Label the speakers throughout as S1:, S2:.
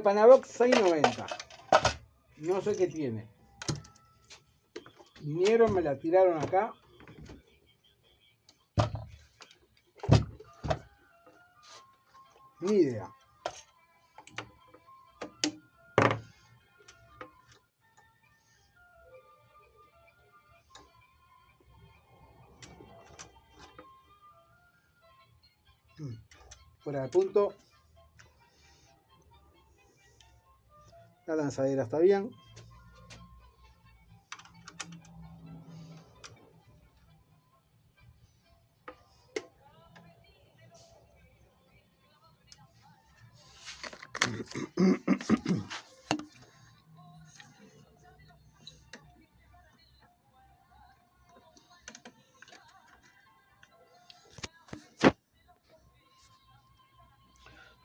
S1: de Panabox 6.90. No sé qué tiene. Vinieron, me la tiraron acá. Ni idea. Mm, Fuera de punto. La lanzadera está bien.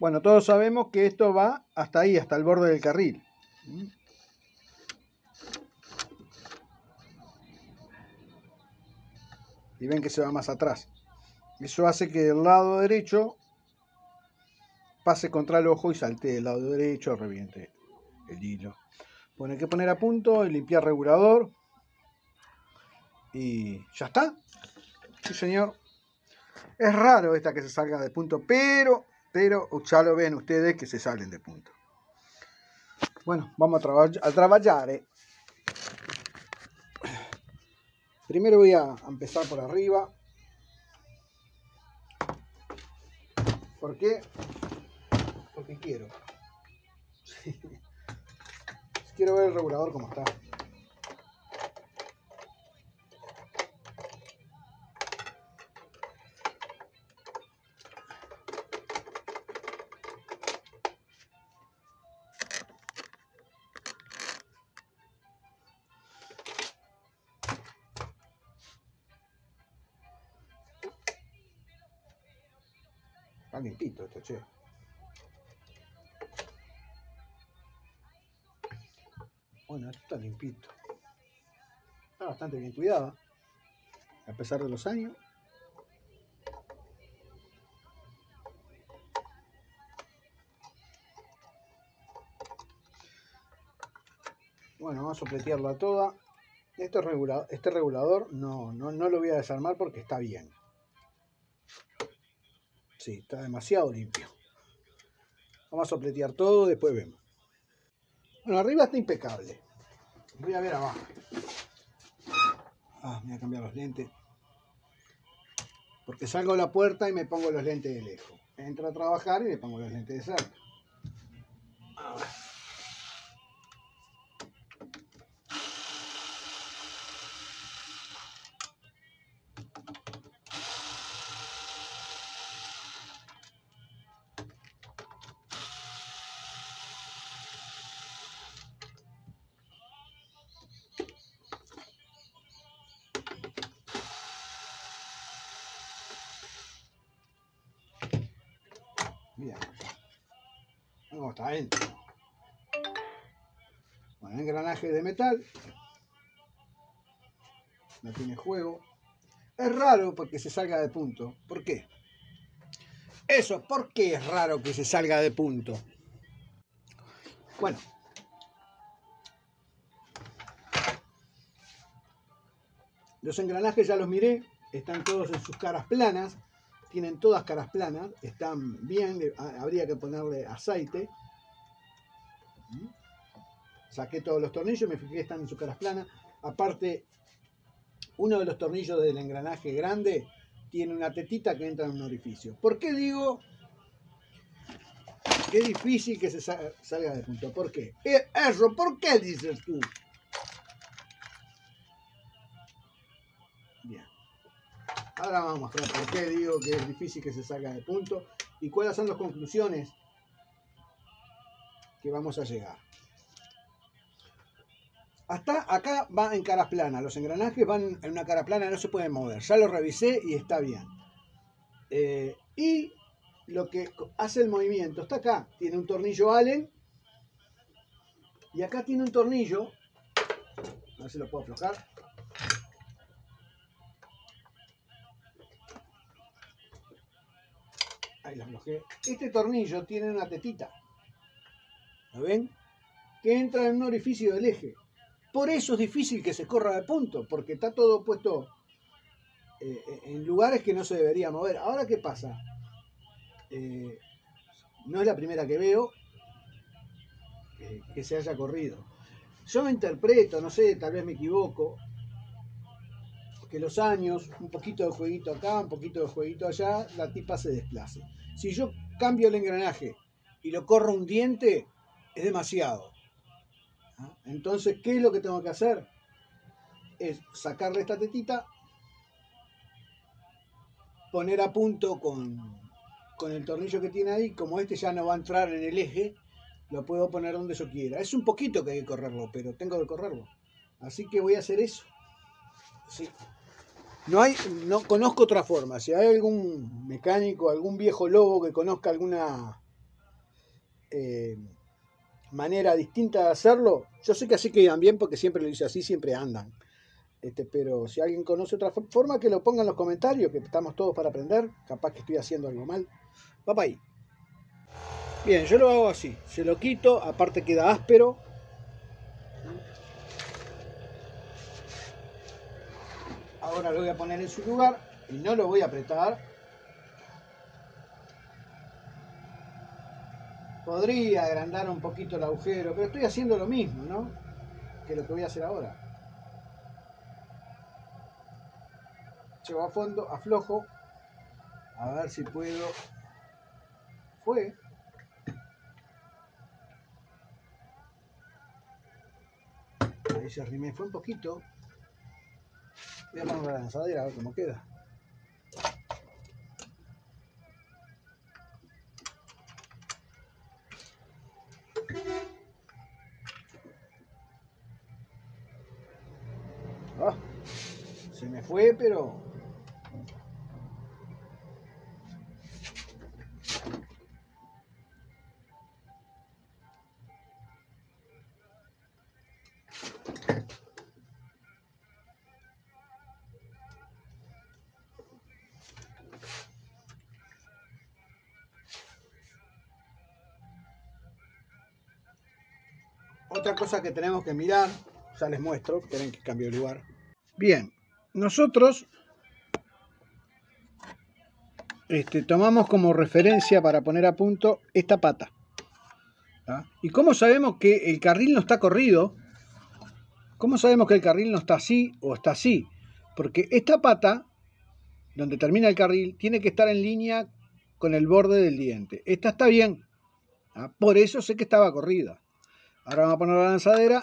S1: Bueno, todos sabemos que esto va hasta ahí, hasta el borde del carril. Y ven que se va más atrás. Eso hace que el lado derecho pase contra el ojo y salte del lado derecho, reviente el hilo. Bueno, hay que poner a punto, limpiar regulador. Y ya está. Sí, señor. Es raro esta que se salga de punto, pero, pero ya lo ven ustedes que se salen de punto. Bueno, vamos a, traba a trabajar. eh. Primero voy a empezar por arriba. ¿Por qué? Porque quiero. quiero ver el regulador cómo está. Está limpito esto, che. Bueno, esto está limpito. Está bastante bien cuidado. A pesar de los años. Bueno, vamos a sopletearla toda. Este, regula este regulador no, no, no lo voy a desarmar porque está bien. Sí, está demasiado limpio. Vamos a sopletear todo, después vemos. Bueno, arriba está impecable. Voy a ver abajo. Ah, me voy a cambiar los lentes. Porque salgo a la puerta y me pongo los lentes de lejos. Entro a trabajar y me pongo los lentes de cerca. A ver. Bien. ¿Cómo está adentro? Bueno, engranaje de metal. No tiene juego. Es raro porque se salga de punto. ¿Por qué? Eso, ¿por qué es raro que se salga de punto? Bueno. Los engranajes ya los miré. Están todos en sus caras planas tienen todas caras planas, están bien, habría que ponerle aceite. ¿Mm? Saqué todos los tornillos, me fijé que están en sus caras planas. Aparte, uno de los tornillos del engranaje grande tiene una tetita que entra en un orificio. ¿Por qué digo que es difícil que se sa- salga de punto? ¿Por qué? Eh, Eso, ¿por qué dices tú? Ahora vamos a mostrar por qué digo que es difícil que se salga de punto y cuáles son las conclusiones que vamos a llegar. Hasta acá va en caras planas. Los engranajes van en una cara plana, no se pueden mover. Ya lo revisé y está bien. Eh, y lo que hace el movimiento está acá. Tiene un tornillo Allen. Y acá tiene un tornillo. A ver si lo puedo aflojar. Ahí lo aflojé. Este tornillo tiene una tetita. ¿Lo ven? Que entra en un orificio del eje. Por eso es difícil que se corra de punto, porque está todo puesto eh, en lugares que no se debería mover. Ahora, ¿qué pasa? Eh, no es la primera que veo eh, que se haya corrido. Yo me interpreto, no sé, tal vez me equivoco, que los años, un poquito de jueguito acá, un poquito de jueguito allá, la tipa se desplace. Si yo cambio el engranaje y lo corro un diente, es demasiado. ¿Ah? Entonces, ¿qué es lo que tengo que hacer? Es sacarle esta tetita, poner a punto con, con el tornillo que tiene ahí, como este ya no va a entrar en el eje, lo puedo poner donde yo quiera. Es un poquito que hay que correrlo, pero tengo que correrlo. Así que voy a hacer eso. Sí. No hay, no conozco otra forma. Si hay algún mecánico, algún viejo lobo que conozca alguna eh, manera distinta de hacerlo, yo sé que así quedan bien porque siempre lo hice así, siempre andan. Este, pero si alguien conoce otra forma, que lo ponga en los comentarios, que estamos todos para aprender. Capaz que estoy haciendo algo mal. Va para ahí. Bien, yo lo hago así. Se lo quito, aparte queda áspero. Ahora lo voy a poner en su lugar y no lo voy a apretar. Podría agrandar un poquito el agujero, pero estoy haciendo lo mismo, ¿no? Que lo que voy a hacer ahora. Llevo a fondo, aflojo. A ver si puedo. Fue. Ahí se arrimé, fue un poquito. Voy a poner la lanzadera a ver cómo queda. Ah, se me fue, pero Otra cosa que tenemos que mirar, ya les muestro, esperen que cambio de lugar. Bien, nosotros este, tomamos como referencia para poner a punto esta pata. ¿Y cómo sabemos que el carril no está corrido? ¿Cómo sabemos que el carril no está así o está así? Porque esta pata, donde termina el carril, tiene que estar en línea con el borde del diente. Esta está bien. Por eso sé que estaba corrida. Ahora vamos a poner la lanzadera.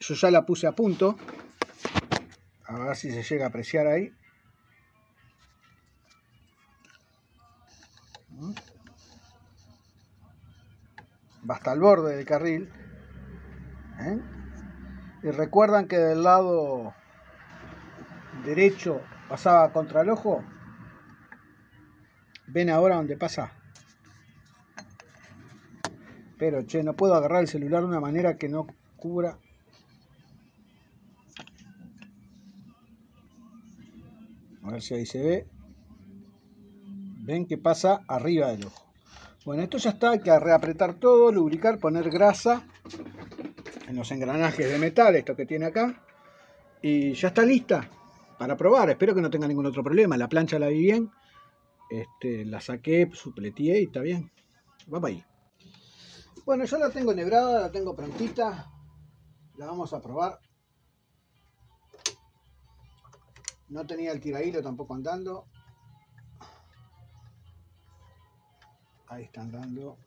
S1: Yo ya la puse a punto. A ver si se llega a apreciar ahí. Va hasta el borde del carril. ¿eh? Y recuerdan que del lado derecho pasaba contra el ojo. ¿Ven ahora dónde pasa? Pero, che, no puedo agarrar el celular de una manera que no cubra. A ver si ahí se ve. Ven que pasa arriba del ojo. Bueno, esto ya está, hay que reapretar todo, lubricar, poner grasa en los engranajes de metal, esto que tiene acá. Y ya está lista para probar. Espero que no tenga ningún otro problema. La plancha la vi bien. Este, la saqué, supleteé y está bien. Vamos ahí. Bueno, yo la tengo enhebrada, la tengo prontita. La vamos a probar. No tenía el tirahilo tampoco andando. Ahí está andando.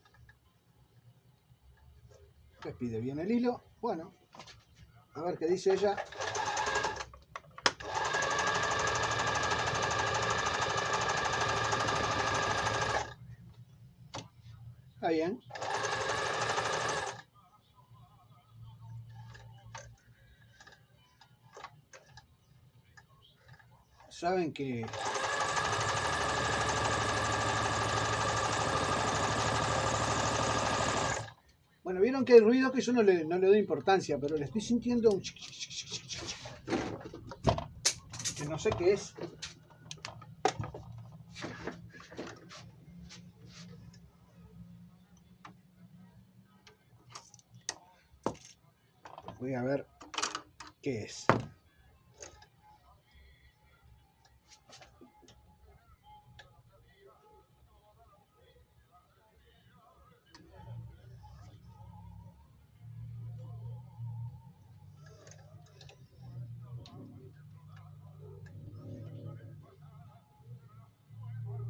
S1: Despide bien el hilo. Bueno, a ver qué dice ella. Está bien. Saben que Bueno, vieron que hay ruido que yo no le, no le doy importancia, pero le estoy sintiendo un... que no sé qué es. voy a ver qué es.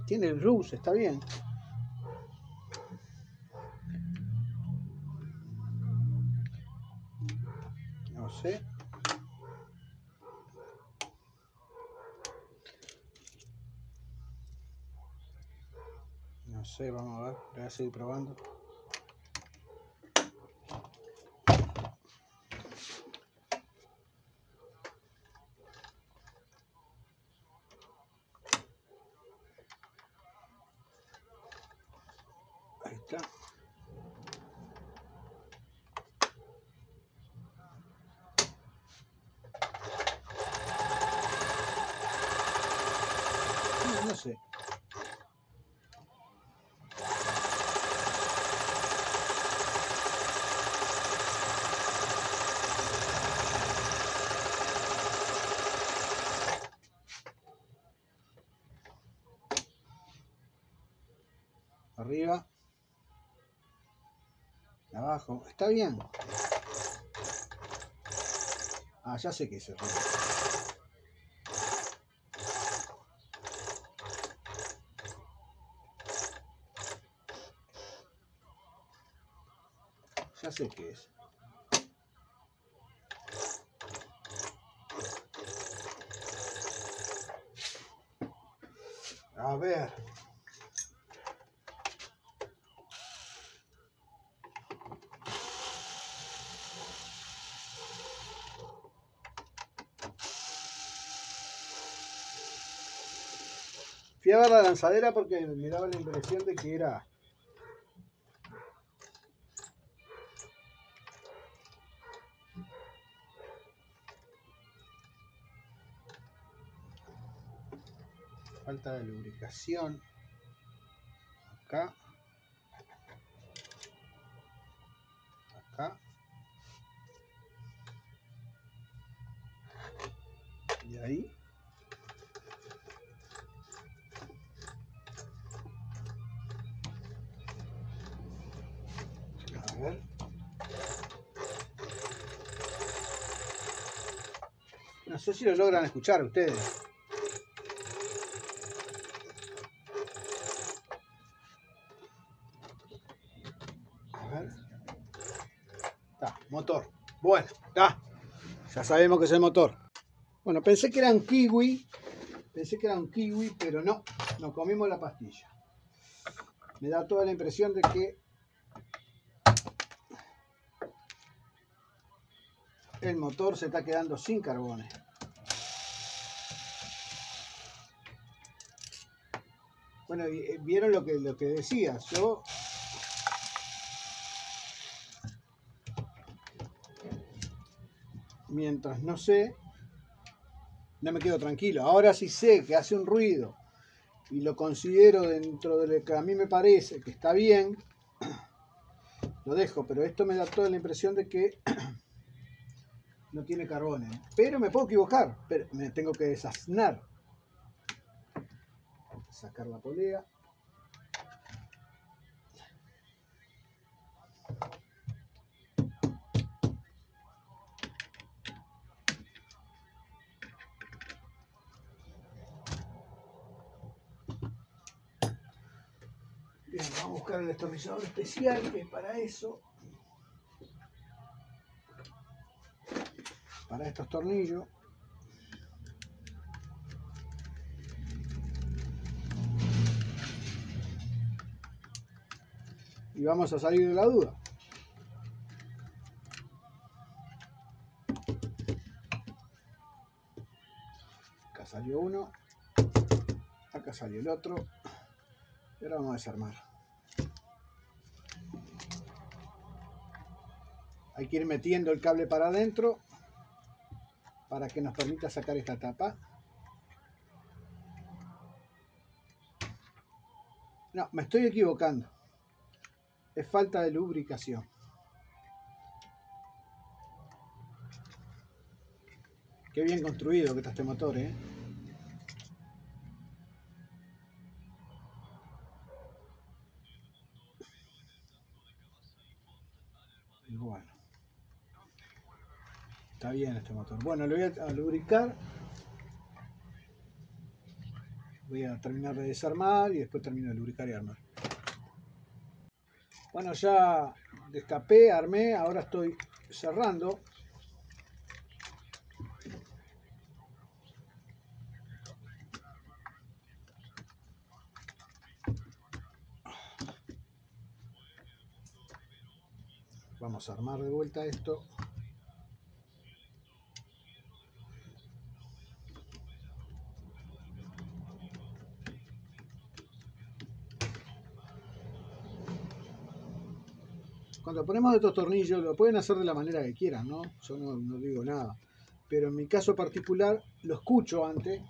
S1: Tiene el Ruse, está bien. No sé. No sé, vamos a ver. Voy a seguir probando. Está. No, no sé. Arriba. Abajo. Está bien. Ah, ya sé que el ruido. Ya sé qué es. A ver. Fui la lanzadera porque me daba la impresión de que era falta de lubricación. Acá. Acá. Y ahí a ver no sé si lo logran escuchar ustedes A ver. Está, motor. Bueno, está. Ya sabemos que es el motor. Bueno, pensé que era un kiwi. Pensé que era un kiwi, pero no. Nos comimos la pastilla. Me da toda la impresión de que el motor se está quedando sin carbones. Bueno, eh, vieron lo que, lo que decía. Yo mientras no sé, no me quedo tranquilo. Ahora sí sé que hace un ruido y lo considero dentro de lo que a mí me parece que está bien, lo dejo, pero esto me da toda la impresión de que no tiene carbones. Pero me puedo equivocar, pero me tengo que desaznar. Sacar la polea. Bien, vamos a buscar el destornillador especial que es para eso. Para estos tornillos. Vamos a salir de la duda. Acá salió uno. Acá salió el otro. Y ahora vamos a desarmar. Hay que ir metiendo el cable para adentro para que nos permita sacar esta tapa. No, me estoy equivocando. Es falta de lubricación. Qué bien construido que está este motor, ¿eh? bueno. Está bien este motor. Bueno, lo voy a lubricar. Voy a terminar de desarmar y después termino de lubricar y armar. Bueno, ya destapé, armé, ahora estoy cerrando. Vamos a armar de vuelta esto. Cuando ponemos estos tornillos, lo pueden hacer de la manera que quieran, ¿no? Yo no, digo nada. Pero en mi caso particular, lo escucho antes.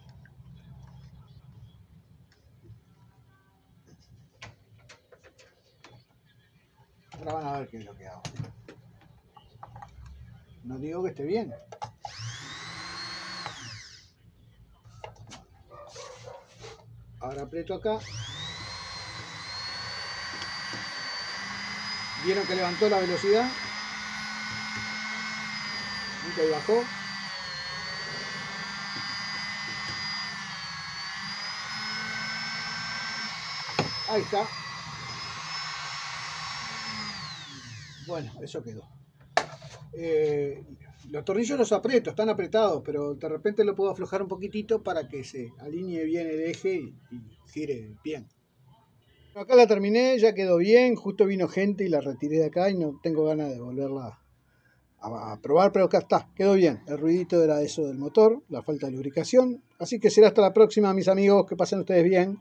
S1: Ahora van a ver qué es lo que hago. No digo que esté bien. Ahora aprieto acá Vieron que levantó la velocidad. Y bajó. Ahí está. Bueno, eso quedó. Eh, los tornillos los aprieto, están apretados, pero de repente lo puedo aflojar un poquitito para que se alinee bien el eje y gire bien. Acá la terminé, ya quedó bien, justo vino gente y la retiré de acá y no tengo ganas de volverla a, probar, pero acá está, quedó bien. El ruidito era eso del motor, la falta de lubricación. Así que será hasta la próxima, mis amigos, que pasen ustedes bien.